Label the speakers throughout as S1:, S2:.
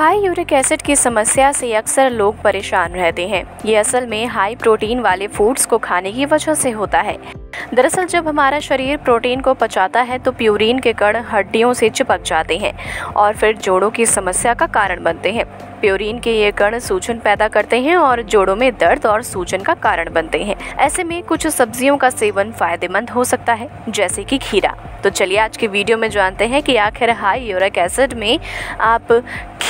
S1: High uric acid की समस्या से अक्सर लोग परेशान रहते हैं। ये असल में हाई प्रोटीन वाले फूड्स को खाने की वजह से होता है। दरअसल जब हमारा शरीर प्रोटीन को पचाता है तो प्यूरिन के कण हड्डियों से चिपक जाते हैं और फिर जोड़ों की समस्या का कारण बनते हैं। प्योरीन के ये कण सूजन पैदा करते हैं और जोड़ों में दर्द और सूजन का कारण बनते हैं। ऐसे में कुछ सब्जियों का सेवन फ़ायदेमंद हो सकता है, जैसे कि खीरा। तो चलिए आज के वीडियो में जानते हैं कि आखिर हाई यूरिक एसिड में आप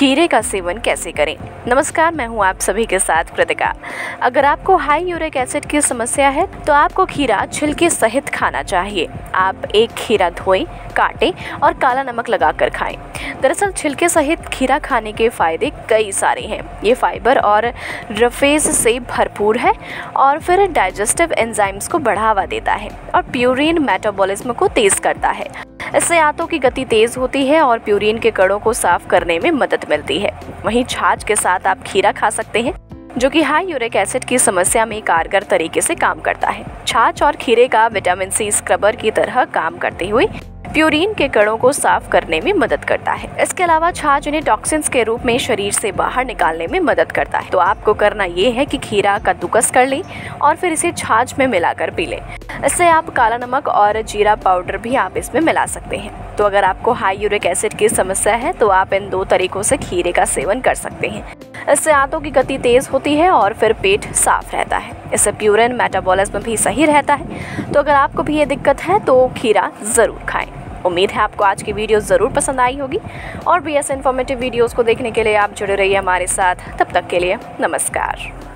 S1: खीरे का सेवन कैसे करें? नमस्कार, मैं हूँ आप सभी के साथ कृतिका। अगर आपको हाई यूरिक एसिड की समस्या है तो आपको खीरा छिलके सहित खाना चाहिए। आप एक खीरा धोएँ, काटें और काला नमक लगाकर खाएँ। दरअसल, छिलके सहित खीरा खाने के फ़ायदे कई सारे हैं। ये फाइबर और रफेज से भरपूर है और फिर डाइजेस्टिव एंजाइम्स को बढ़ावा देता है और प्यूरिन मेटाबॉलिज्म को तेज करता है। इससे आंतों की गति तेज होती है और प्यूरिन के कड़ों को साफ़ करने में मदद मिलती है। वहीं छाछ के साथ आप खीरा खा सकते हैं, जो कि हाई यूरिक एसिड की समस्या में कारगर तरीके से काम करता है। छाछ और खीरे का विटामिन सी स्क्रबर की तरह काम करते हुए प्यूरिन के कणों को साफ़ करने में मदद करता है। इसके अलावा छाछ उन्हें टॉक्सिन्स के रूप में शरीर से बाहर निकालने में मदद करता है। तो आपको करना ये है कि खीरा कद्दूकस कर लें और फिर इसे छाछ में मिलाकर पी लें। इससे आप काला नमक और जीरा पाउडर भी आप इसमें मिला सकते हैं। तो अगर आपको हाई यूरिक एसिड की समस्या है तो आप इन दो तरीकों से खीरे का सेवन कर सकते हैं। इससे आंतों की गति तेज होती है और फिर पेट साफ़ रहता है। इससे प्यूरिन मेटाबॉलिज्म भी सही रहता है। तो अगर आपको भी ये दिक्कत है तो खीरा ज़रूर खाएँ। उम्मीद है आपको आज की वीडियो ज़रूर पसंद आई होगी और भी ऐसे इन्फॉर्मेटिव वीडियोज़ को देखने के लिए आप जुड़े रहिए हमारे साथ। तब तक के लिए नमस्कार।